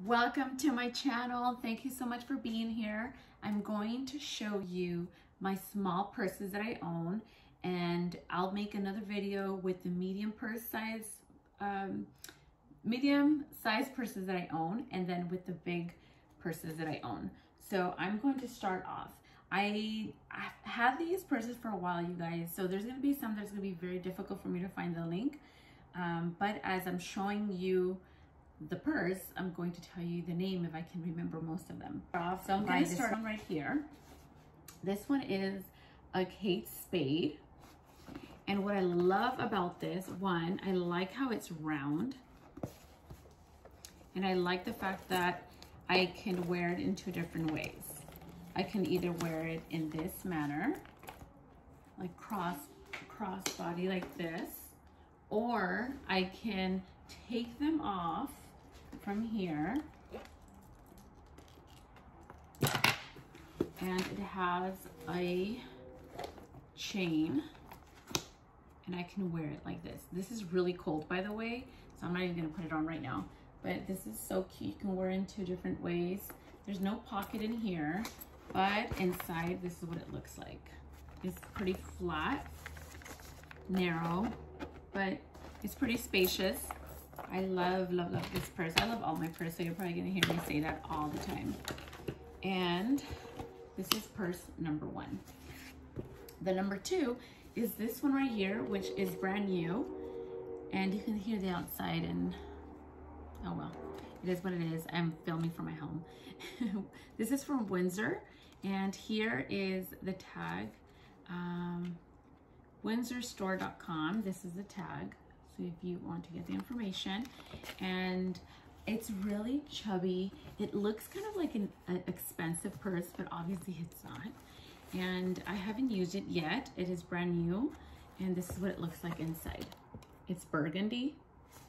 Welcome to my channel. Thank you so much for being here. I'm going to show you my small purses that I own and I'll make another video with the medium purse size, um, medium size purses that I own and then with the big purses that I own. So I'm going to start off. I, I've had these purses for a while, you guys. So there's gonna be some that's gonna be very difficult for me to find the link. Um, but as I'm showing you the purse, I'm going to tell you the name if I can remember most of them. So I'm going to start one right here. This one is a Kate Spade. And what I love about this, one, I like how it's round. And I like the fact that I can wear it in two different ways. I can either wear it in this manner, like cross, cross body like this, or I can take them off from here. And it has a chain and I can wear it like this. This is really cold, by the way, so I'm not even gonna put it on right now. But this is so cute. You can wear it in two different ways. There's no pocket in here, but inside, this is what it looks like. It's pretty flat, narrow, but it's pretty spacious. I love, love, love this purse. I love all my purses, so you're probably gonna hear me say that all the time. And this is purse number one. The number two is this one right here, which is brand new. And you can hear the outside and, oh well, it is what it is. I'm filming from my home. this is from Windsor. And here is the tag, um, windsorstore.com. This is the tag. If you want to get the information and it's really chubby. It looks kind of like an, an expensive purse, but obviously it's not. And I haven't used it yet. It is brand new and this is what it looks like inside. It's burgundy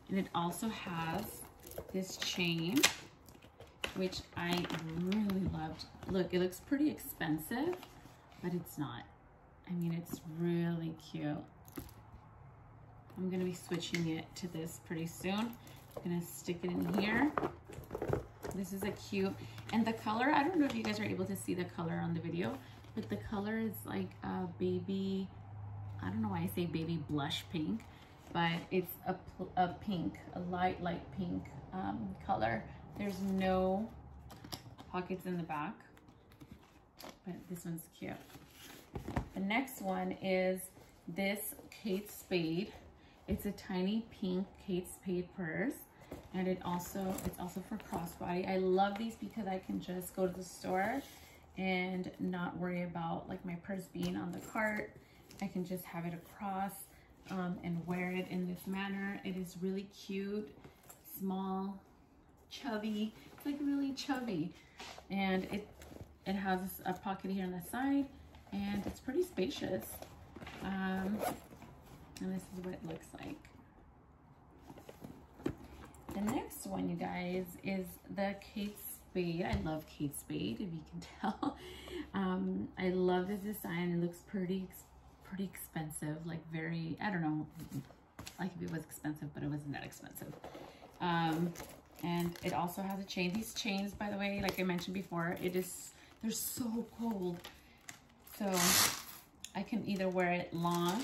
and it also has this chain which I really loved. Look, it looks pretty expensive, but it's not. I mean, it's really cute. I'm gonna be switching it to this pretty soon. I'm gonna stick it in here. This is a cute, and the color, I don't know if you guys are able to see the color on the video, but the color is like a baby, I don't know why I say baby blush pink, but it's a, a pink, a light, light pink um, color. There's no pockets in the back, but this one's cute. The next one is this Kate Spade. It's a tiny pink Kate Spade purse. And it also, it's also for crossbody. I love these because I can just go to the store and not worry about like my purse being on the cart. I can just have it across um, and wear it in this manner. It is really cute, small, chubby. It's like really chubby. And it, it has a pocket here on the side and it's pretty spacious. Um, and this is what it looks like. The next one, you guys, is the Kate Spade. I love Kate Spade, if you can tell. Um, I love this design. It looks pretty, pretty expensive, like very, I don't know, like if it was expensive, but it wasn't that expensive. Um, and it also has a chain. These chains, by the way, like I mentioned before, it is, they're so cold. So I can either wear it long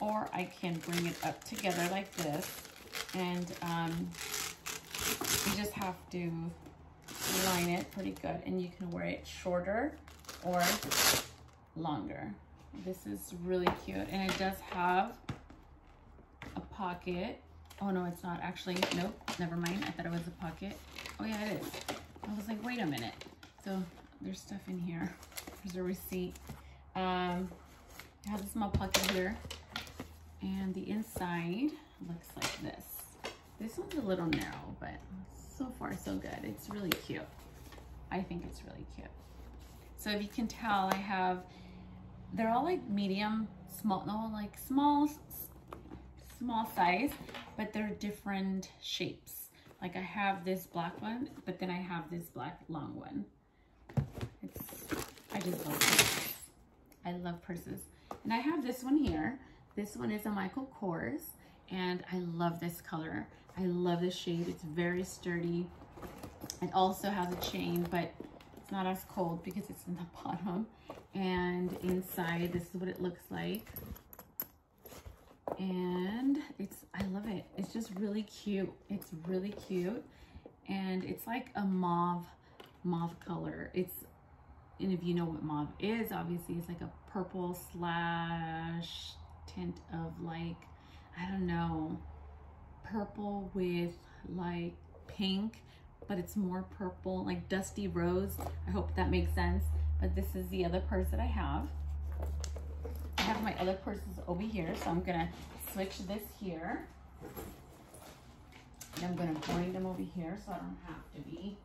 or I can bring it up together like this. And um, you just have to line it pretty good. And you can wear it shorter or longer. This is really cute. And it does have a pocket. Oh no, it's not actually. Nope, never mind. I thought it was a pocket. Oh yeah, it is. I was like, wait a minute. So there's stuff in here. There's a receipt. Um, it has a small pocket here and the inside looks like this. This one's a little narrow, but so far so good. It's really cute. I think it's really cute. So if you can tell, I have, they're all like medium, small, no, like small, small size, but they're different shapes. Like I have this black one, but then I have this black long one. It's, I just love purses. I love purses. And I have this one here. This one is a Michael Kors, and I love this color. I love this shade. It's very sturdy. It also has a chain, but it's not as cold because it's in the bottom. And inside, this is what it looks like. And it's, I love it. It's just really cute. It's really cute. And it's like a mauve, mauve color. It's, and if you know what mauve is, obviously it's like a purple slash tint of like, I don't know, purple with like pink, but it's more purple, like dusty rose. I hope that makes sense. But this is the other purse that I have. I have my other purses over here, so I'm gonna switch this here. And I'm gonna bring them over here so I don't have to be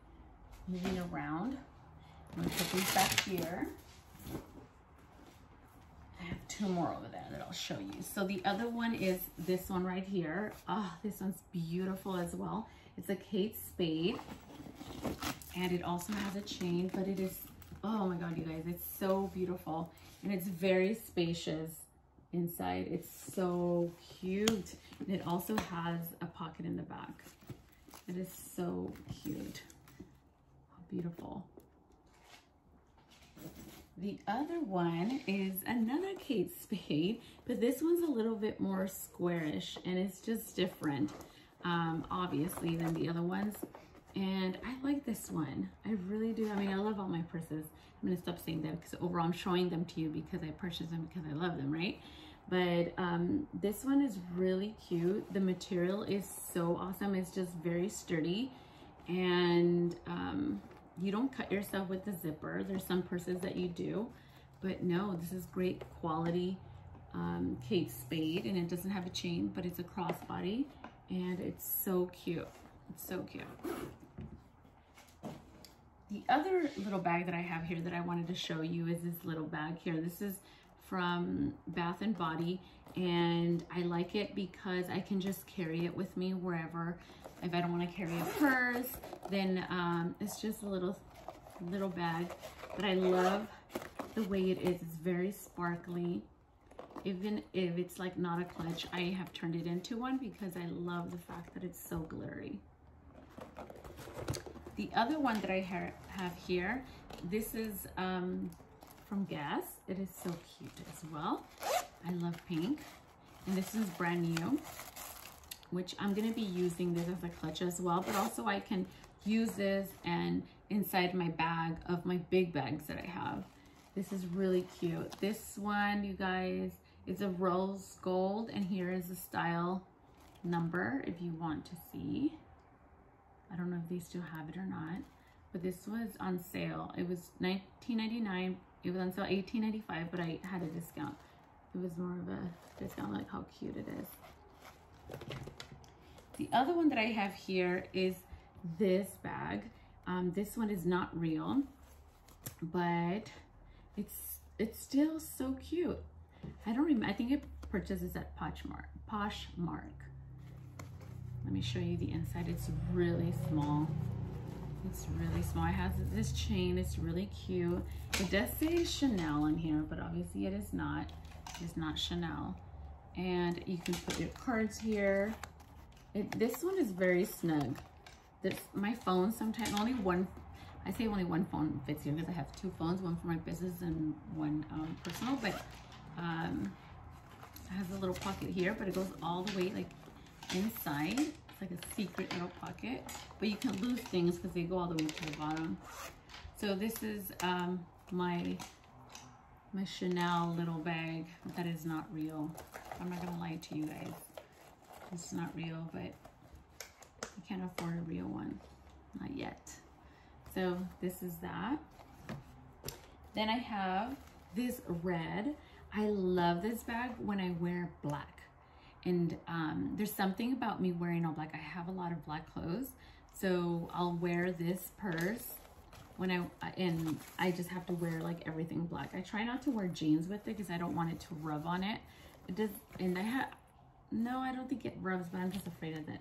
moving around. I'm gonna put these back here. I have two more over there that I'll show you. So the other one is this one right here. Oh, this one's beautiful as well. It's a Kate Spade. And it also has a chain, but it is, oh my God, you guys, it's so beautiful. And it's very spacious inside. It's so cute. And it also has a pocket in the back. It is so cute. How beautiful. The other one is another Kate Spade, but this one's a little bit more squarish and it's just different, um, obviously, than the other ones. And I like this one. I really do. I mean, I love all my purses. I'm going to stop saying that because overall I'm showing them to you because I purchased them because I love them, right? But um, this one is really cute. The material is so awesome. It's just very sturdy. And um, you don't cut yourself with the zipper. There's some purses that you do, but no, this is great quality um, Kate Spade and it doesn't have a chain, but it's a crossbody and it's so cute. It's so cute. The other little bag that I have here that I wanted to show you is this little bag here. This is from Bath and Body and I like it because I can just carry it with me wherever if I don't want to carry a purse, then um, it's just a little, little bag. But I love the way it is. It's very sparkly. Even if it's like not a clutch, I have turned it into one because I love the fact that it's so glittery. The other one that I ha have here, this is um, from Guess. It is so cute as well. I love pink. And this is brand new which I'm going to be using this as a clutch as well, but also I can use this and inside my bag of my big bags that I have. This is really cute. This one, you guys, is a rose gold, and here is the style number if you want to see. I don't know if they still have it or not, but this was on sale. It was $19.99. It was sale $18.95, but I had a discount. It was more of a discount, like how cute it is. The other one that I have here is this bag. Um, this one is not real, but it's it's still so cute. I don't remember. I think it purchases at Poshmark. Poshmark. Let me show you the inside. It's really small. It's really small. It has this chain. It's really cute. It does say Chanel on here, but obviously it is not. It is not Chanel. And you can put your cards here. It, this one is very snug. This, my phone sometimes, only one, I say only one phone fits here because I have two phones, one for my business and one um, personal, but um, it has a little pocket here, but it goes all the way like inside. Like a secret little pocket, but you can lose things because they go all the way to the bottom. So this is um, my my Chanel little bag that is not real. I'm not gonna lie to you guys. It's not real, but I can't afford a real one. Not yet. So this is that. Then I have this red. I love this bag when I wear black. And um, there's something about me wearing all black. I have a lot of black clothes. So I'll wear this purse when I, and I just have to wear like everything black. I try not to wear jeans with it because I don't want it to rub on it. It does, and I have, no, I don't think it rubs, but I'm just afraid of that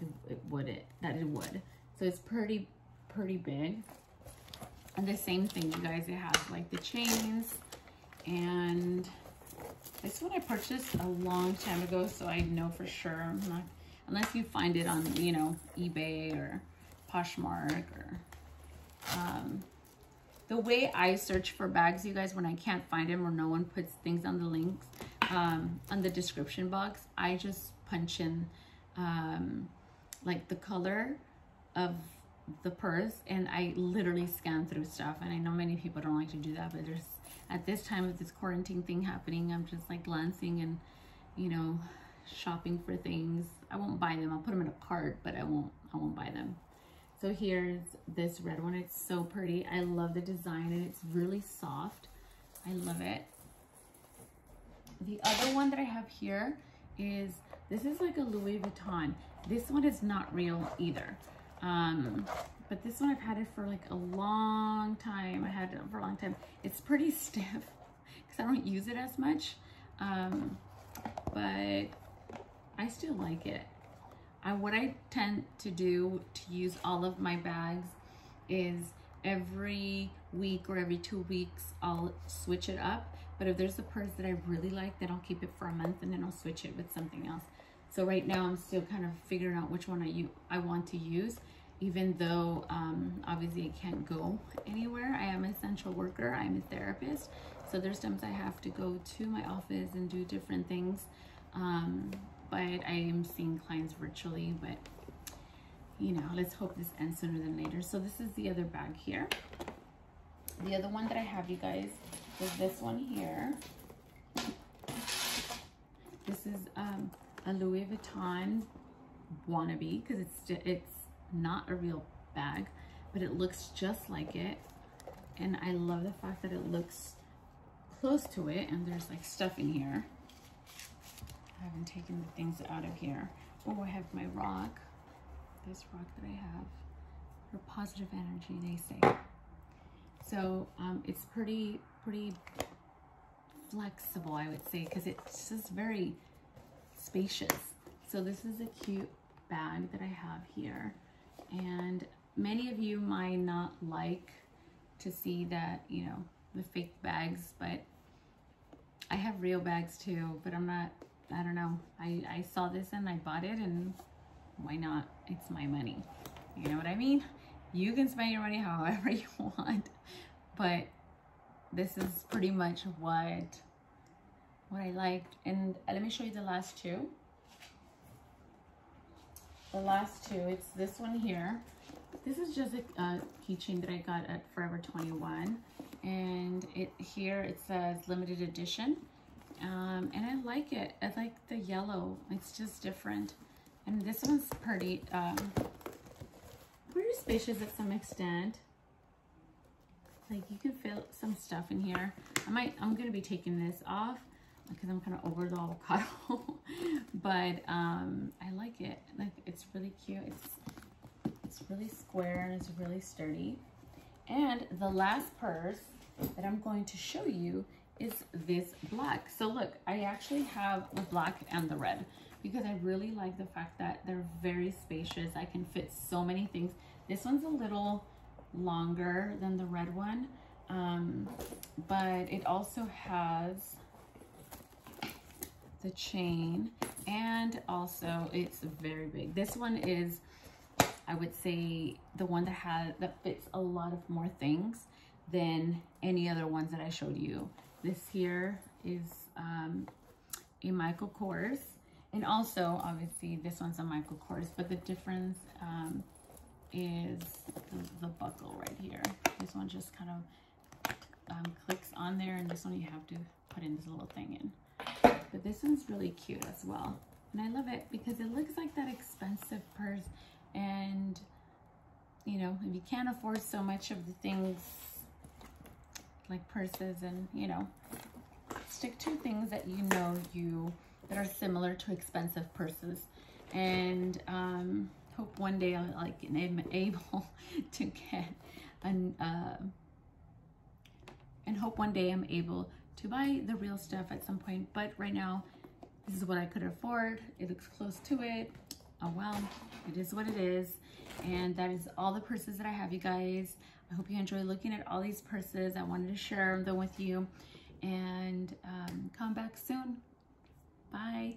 it, it would it that it would. So it's pretty pretty big. And the same thing, you guys, it has like the chains and this one I purchased a long time ago, so I know for sure. Not, unless you find it on, you know, eBay or Poshmark or um, the way I search for bags, you guys, when I can't find them or no one puts things on the links, um, on the description box, I just punch in um, like the color of the purse and I literally scan through stuff. And I know many people don't like to do that, but there's at this time of this quarantine thing happening, I'm just like glancing and, you know, shopping for things. I won't buy them. I'll put them in a cart, but I won't, I won't buy them. So here's this red one. It's so pretty. I love the design and it's really soft. I love it. The other one that I have here is, this is like a Louis Vuitton. This one is not real either. Um, but this one I've had it for like a long time. I had it for a long time. It's pretty stiff because I don't use it as much. Um, but I still like it. I, what I tend to do to use all of my bags is every week or every two weeks, I'll switch it up. But if there's a purse that I really like, then I'll keep it for a month and then I'll switch it with something else. So right now I'm still kind of figuring out which one I, I want to use, even though um, obviously I can't go anywhere. I am an essential worker, I'm a therapist. So there's times I have to go to my office and do different things. Um, but I am seeing clients virtually, but you know, let's hope this ends sooner than later. So this is the other bag here. The other one that I have, you guys, is this one here. This is um, a Louis Vuitton wannabe because it's it's not a real bag, but it looks just like it. And I love the fact that it looks close to it and there's like stuff in here. I haven't taken the things out of here. Oh, I have my rock. This rock that I have for positive energy, they say. So um, it's pretty, pretty flexible, I would say, because it's just very spacious. So this is a cute bag that I have here. And many of you might not like to see that, you know, the fake bags, but I have real bags too, but I'm not I don't know. I, I saw this and I bought it and why not? It's my money. You know what I mean? You can spend your money however you want, but this is pretty much what what I liked. And let me show you the last two. The last two, it's this one here. This is just a, a keychain that I got at Forever 21. And it here it says limited edition um, and I like it. I like the yellow. It's just different. And this one's pretty, um, pretty spacious at some extent. Like you can fit some stuff in here. I might, I'm going to be taking this off because I'm kind of over the avocado. but um, I like it. Like it's really cute. It's, it's really square and it's really sturdy. And the last purse that I'm going to show you is this black. So look, I actually have the black and the red because I really like the fact that they're very spacious. I can fit so many things. This one's a little longer than the red one, um, but it also has the chain and also it's very big. This one is, I would say, the one that has that fits a lot of more things than any other ones that I showed you. This here is um, a Michael Kors. And also, obviously, this one's a Michael Kors, but the difference um, is the, the, buckle right here. This one just kind of um, clicks on there, and this one you have to put in this little thing in. But this one's really cute as well. And I love it because it looks like that expensive purse. And, you know, if you can't afford so much of the things like purses and, you know, stick to things that you know you, that are similar to expensive purses. And um, hope one day I'll like am able to get an, uh, and hope one day I'm able to buy the real stuff at some point. But right now, this is what I could afford. It looks close to it. Oh well, it is what it is. And that is all the purses that I have, you guys. I hope you enjoy looking at all these purses. I wanted to share them with you and um, come back soon. Bye.